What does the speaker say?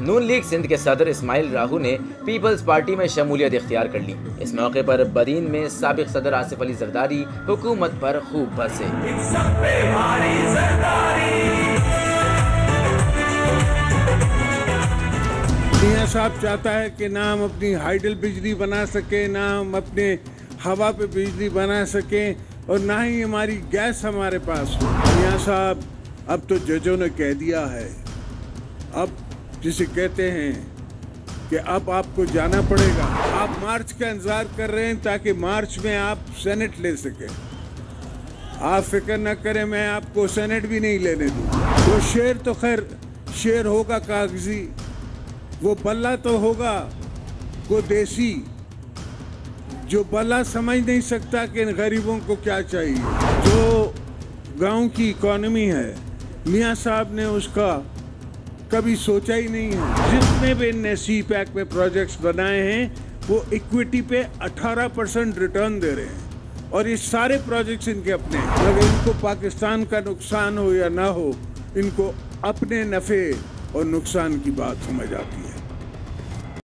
नून league Sindh के सदर इस्माइल राहू ने पीपल्स पार्टी में शमूलियत इख्तियार कर ली। इस मौके पर बदीन में सबक सदर आसिफ अली जरदारी हुकूमत पर खूब बसे। साहब चाहता है कि ना हम अपनी हाइडल बिजली बना सके ना हम अपने हवा पे बिजली बना सके और ना ही हमारी गैस हमारे पास हो। मियाँ साहब, अब तो जजों ने कह दिया है, अब जिसे कहते हैं कि अब आपको जाना पड़ेगा। आप मार्च का इंतज़ार कर रहे हैं ताकि मार्च में आप सेनेट ले सकें। आप फ़िक्र न करें, मैं आपको सेनेट भी नहीं लेने दूँ। वो शेर तो खैर, शेर होगा कागज़ी, वो बल्ला तो होगा वो देसी जो बल्ला समझ नहीं सकता कि इन गरीबों को क्या चाहिए। जो गाँव की इकोनॉमी है, मियाँ साहब ने उसका कभी सोचा ही नहीं है। जितने भी इनने सी पैक में प्रोजेक्ट्स बनाए हैं, वो इक्विटी पे 18 परसेंट रिटर्न दे रहे हैं। और ये सारे प्रोजेक्ट्स इनके अपने हैं। अगर इनको पाकिस्तान का नुकसान हो या ना हो, इनको अपने नफ़े और नुकसान की बात समझ आती है।